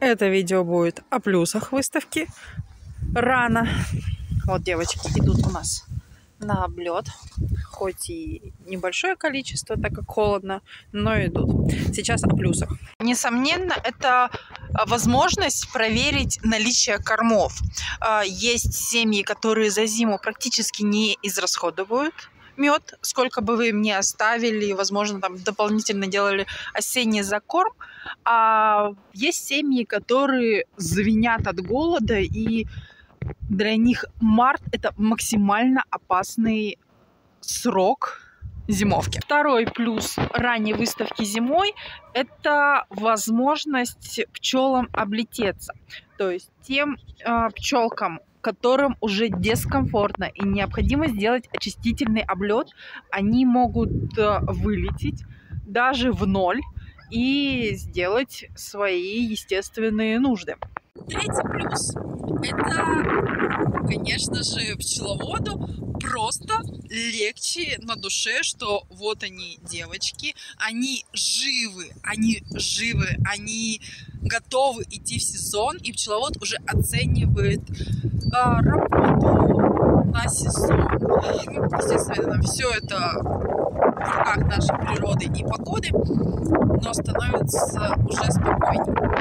Это видео будет о плюсах выставки. Рано. Вот девочки идут у нас на облет. Хоть и небольшое количество, так как холодно, но идут. Сейчас о плюсах. Несомненно, это возможность проверить наличие кормов. А, есть семьи, которые за зиму практически не израсходуют мед, сколько бы вы им ни оставили, возможно, там дополнительно делали осенний закорм. А есть семьи, которые звенят от голода, и для них март – это максимально опасный срок зимовки. Второй плюс ранней выставки зимой – это возможность пчелам облететься. То есть тем э, пчелкам, которым уже дискомфортно и необходимо сделать очистительный облет, они могут э, вылететь даже в ноль и сделать свои естественные нужды. Третий плюс – это, конечно же, пчеловоду просто легче на душе, что вот они, девочки, они живы, они живы, они готовы идти в сезон, и пчеловод уже оценивает а, работу на сезон. Ну, естественно, все это в руках нашей природы и погоды, но становится уже спокойнее.